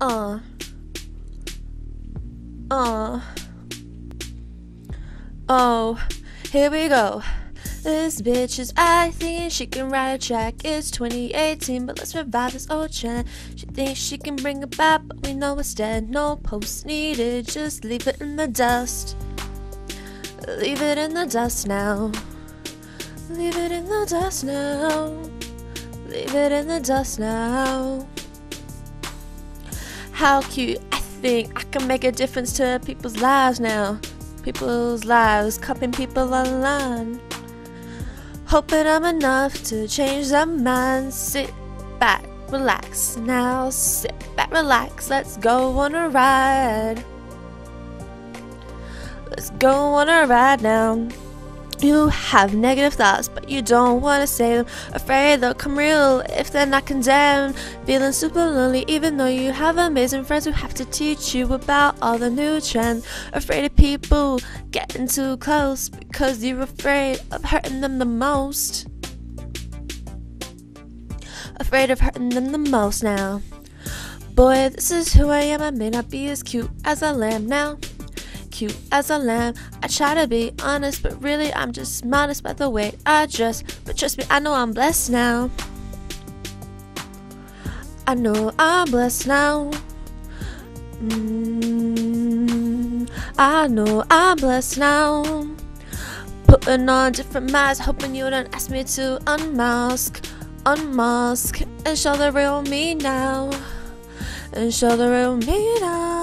Uh. Uh. Oh, here we go. This bitch is I think she can write a track. It's 2018, but let's revive this old trend. She thinks she can bring it back, but we know it's dead. No posts needed, just leave it in the dust. Leave it in the dust now. Leave it in the dust now. Leave it in the dust now. How cute. I think I can make a difference to people's lives now. People's lives, cupping people online. Hoping I'm enough to change their minds. Sit back, relax. Now sit back, relax. Let's go on a ride. Let's go on a ride now. You have negative thoughts, but you don't want to say them. Afraid they'll come real if they're not condemned. Feeling super lonely, even though you have amazing friends who have to teach you about all the new trends. Afraid of people getting too close because you're afraid of hurting them the most. Afraid of hurting them the most now. Boy, this is who I am. I may not be as cute as I am now cute as a lamb. I try to be honest, but really I'm just modest by the way I dress. But trust me, I know I'm blessed now. I know I'm blessed now. Mm, I know I'm blessed now. Putting on different masks, hoping you don't ask me to unmask, unmask, and show the real me now. And show the real me now.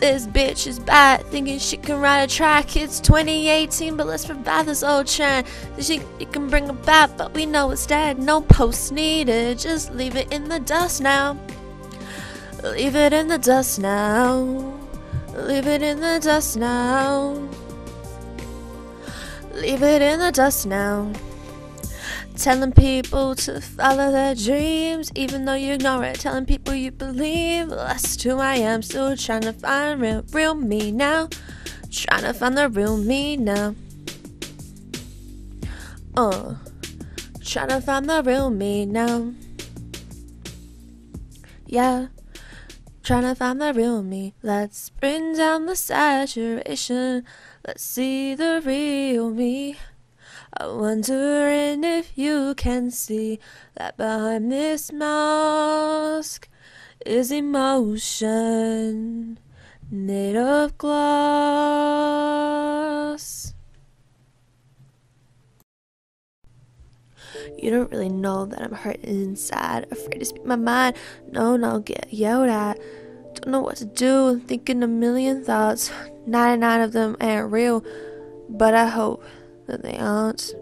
This bitch is bad, thinking she can ride a track. It's 2018, but let's revive this old trend. She it can bring it back, but we know it's dead. No posts needed, just leave it in the dust now. Leave it in the dust now. Leave it in the dust now. Leave it in the dust now. Telling people to follow their dreams, even though you ignore it. Telling people you believe, that's who I am. Still trying to find real, real me now. Trying to find the real me now. Uh, trying to find the real me now. Yeah, trying to find the real me. Let's bring down the saturation. Let's see the real me. I'm wondering if you can see that behind this mask is emotion made of glass. You don't really know that I'm hurt inside, afraid to speak my mind, knowing I'll get yelled at. Don't know what to do, thinking a million thoughts. 99 of them ain't real, but I hope that they aren't.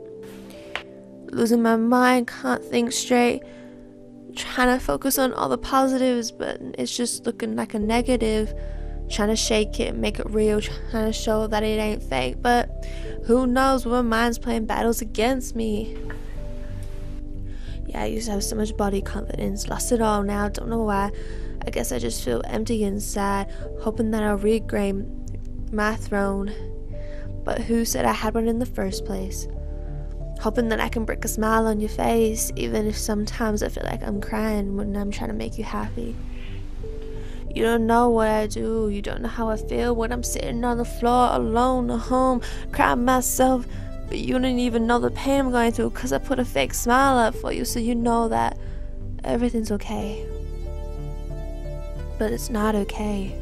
Losing my mind, can't think straight. Trying to focus on all the positives, but it's just looking like a negative. Trying to shake it, make it real, trying to show that it ain't fake. But who knows when my mind's playing battles against me? Yeah, I used to have so much body confidence, lost it all now, don't know why. I guess I just feel empty inside, hoping that I'll regain my throne. But who said I had one in the first place? Hoping that I can break a smile on your face, even if sometimes I feel like I'm crying when I'm trying to make you happy. You don't know what I do, you don't know how I feel when I'm sitting on the floor alone at home, crying myself. But you don't even know the pain I'm going through because I put a fake smile up for you so you know that everything's okay. But it's not okay.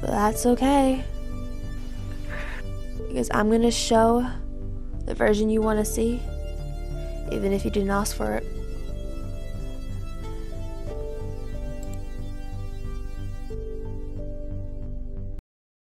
But that's okay because I'm going to show the version you want to see, even if you didn't ask for it.